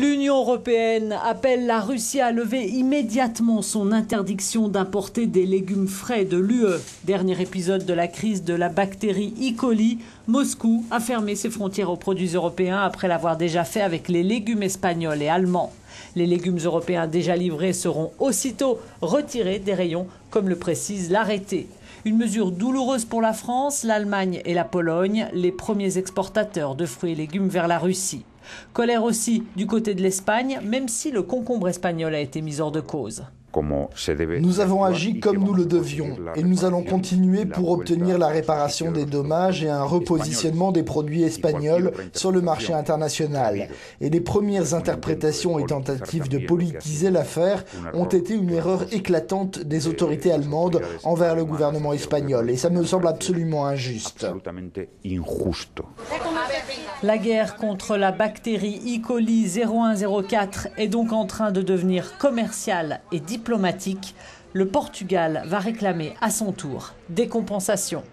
L'Union européenne appelle la Russie à lever immédiatement son interdiction d'importer des légumes frais de l'UE. Dernier épisode de la crise de la bactérie E. coli, Moscou a fermé ses frontières aux produits européens après l'avoir déjà fait avec les légumes espagnols et allemands. Les légumes européens déjà livrés seront aussitôt retirés des rayons, comme le précise l'arrêté. Une mesure douloureuse pour la France, l'Allemagne et la Pologne, les premiers exportateurs de fruits et légumes vers la Russie. Colère aussi du côté de l'Espagne, même si le concombre espagnol a été mis hors de cause. Nous avons agi comme nous le devions et nous allons continuer pour obtenir la réparation des dommages et un repositionnement des produits espagnols sur le marché international. Et les premières interprétations et tentatives de politiser l'affaire ont été une erreur éclatante des autorités allemandes envers le gouvernement espagnol et ça me semble absolument injuste. La guerre contre la bactérie E. coli 0104 est donc en train de devenir commerciale et diplomatique. Le Portugal va réclamer à son tour des compensations.